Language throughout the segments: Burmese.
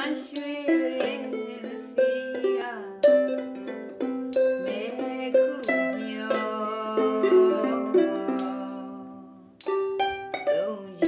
Oh, yeah.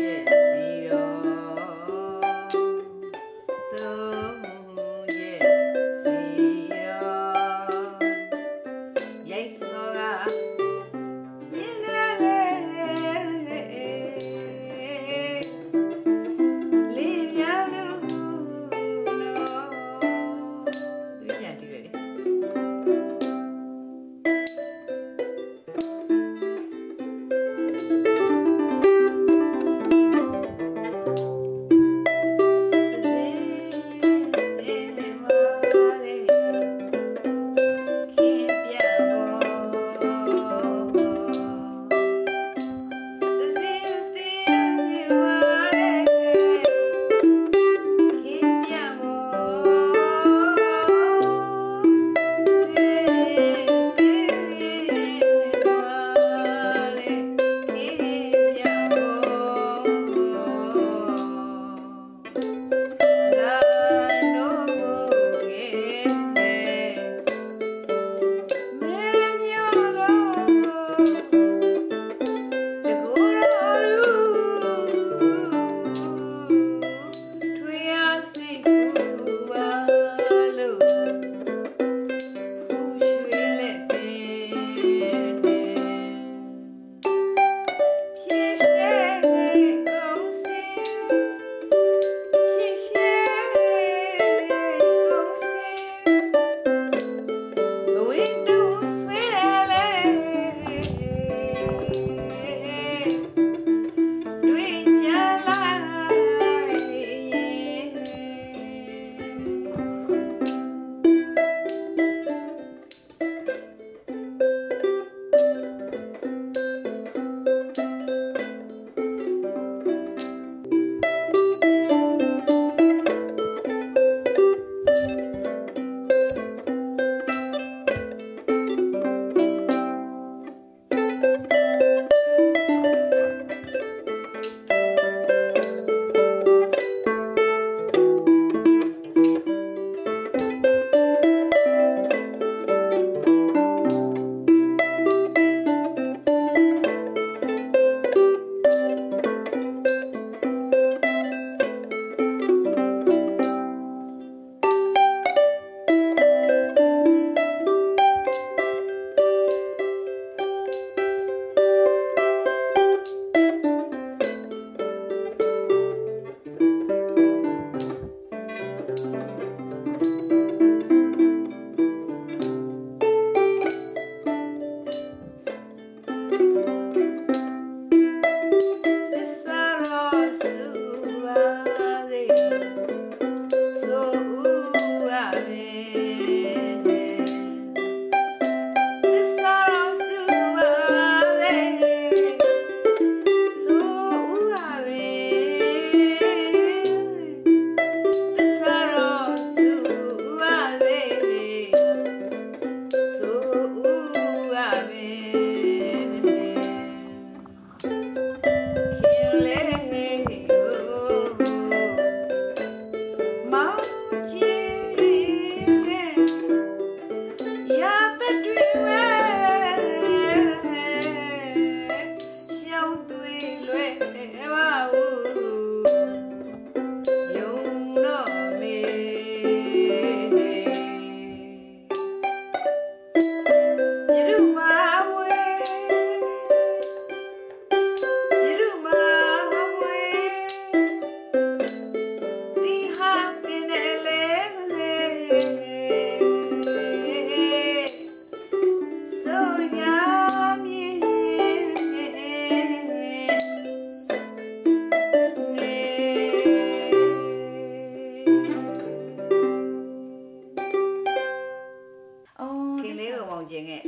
င်သေးကိုမောင်ကျင်ခဲ့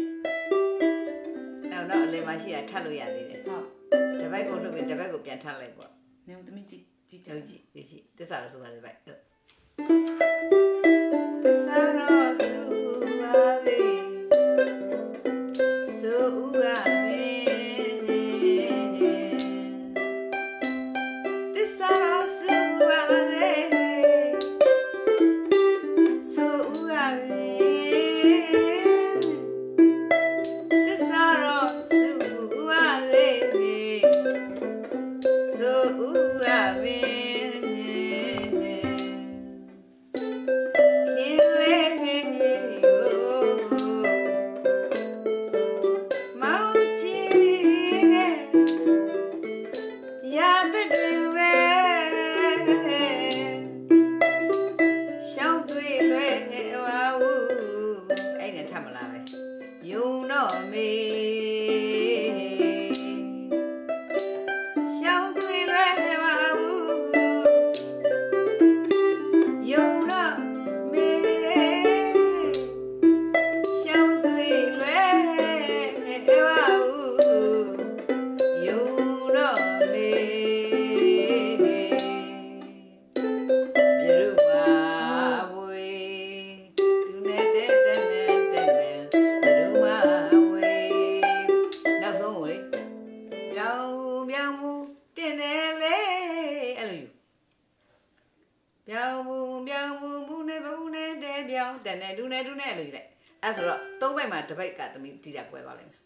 နောက်တော့အလဲမရှိတာထပ်လို့ရသေးတယ်ဟုတ်တပတ်ကိုလုပ်ပြီးတပတ်ကိုပြန်ထပ်လိုက်ပေါ့နေဦးသမီးကြည့်ကြည့်ကြောက်ကြည့်ရှိသစ္စာလို့ဆိုပါစေဗျဟုတ် you know me. မြောင်ဘူးတင်တယ်လေအဲ့လိုယူပြောင်းဘူးပြောင်းဘူးဘူးနဲ့ဘူးနဲ့တဲပြောင်းတန်နဲ့ဒူနဲ့ဒူနဲ့အဲ့လိုယူလိုက်အဲ့ဆိုတော့သုံးဘက်မှာတစ်ပိုက်ကသမီးတီးတာပွဲသွားလိမ့်မယ်